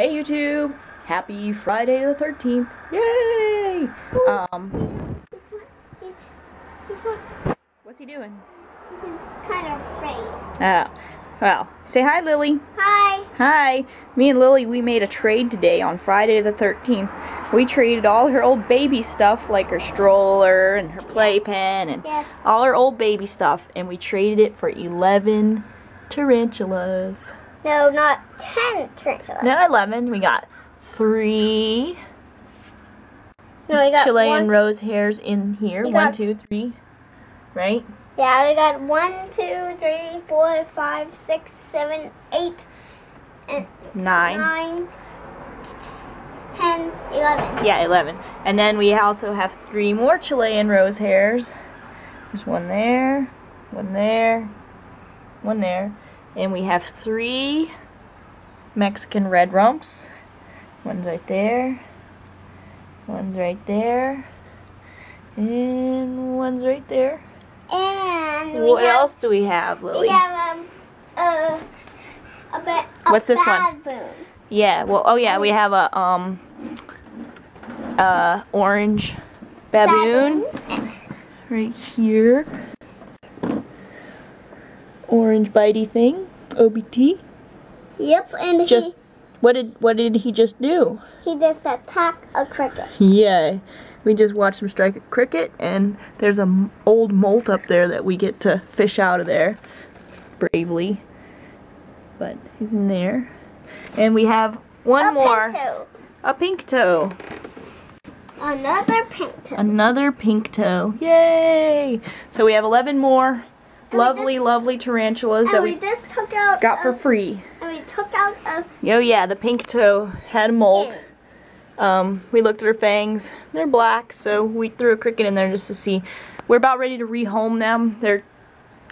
Hey YouTube! Happy Friday the 13th! Yay! Um, He's, he's, going, what's he doing? he's kind of afraid. Oh, well, say hi Lily. Hi. Hi. Me and Lily, we made a trade today on Friday the 13th. We traded all her old baby stuff like her stroller and her playpen and Yes. all her old baby stuff and we traded it for 11 tarantulas. No, not ten tarantulas. No, 11. We got three No, we got Chilean one. rose hairs in here. You One, two, three. Right? Yeah, we got one, two, three, four, five, six, seven, eight, and Nine. nine 10, 11. Yeah, 11. And then we also have three more Chilean rose hairs. There's one there, one there, one there. And we have three Mexican red rumps. One's right there. One's right there. And one's right there. And What have, else do we have, Lily? We have um a a, a What's this one? baboon. Yeah, well, oh yeah, we have a, um, uh, orange baboon. right here. Orange bitey thing, OBT. Yep, and Just what did what did he just do? he he just attacked a cricket. Yeah, we just watched him strike a cricket, and there's a m- old molt up there that we get to fish out of there bravely. But he's in there, and we have one a more, Pinto. a pink toe. Another pink toe. Another pink toe. Yay! So we have 11 more lovely, lovely tarantulas that we we just took out got for free. And we took out a Oh yeah, the pink toe had a molt. Um, we looked at her fangs. They're black, so we threw a cricket in there just to see. We're about ready to rehome them. Their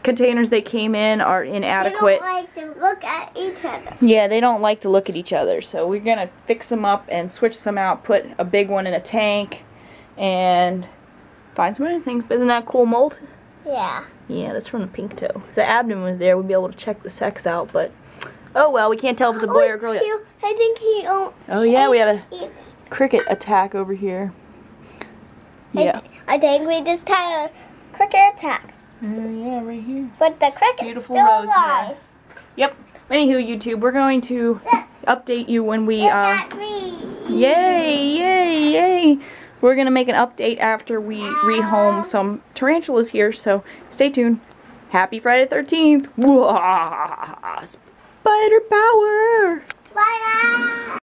containers they came in are inadequate. They don't like to look at each other. Yeah, they don't like to look at each other, so we're gonna fix them up and switch them out, put a big one in a tank, and find some other things. But Isn't that cool molt? Yeah. Yeah, that's from the pink toe. If the abdomen was there, we'd be able to check the sex out, but oh well, we can't tell if it's a boy or a girl yet. He, I think he. Oh, Oh yeah, we had a he, cricket attack over here. Yeah. I, I think we just had a cricket attack, Uh, yeah, right here. but the cricket's Beautiful still rose alive. Yep. Anywho, YouTube, we're going to update you when we uh. Yay, yay, yay. We're going to make an update after we rehome some tarantulas here, so stay tuned. Happy Friday 13th! Wah! Spider power! Spider!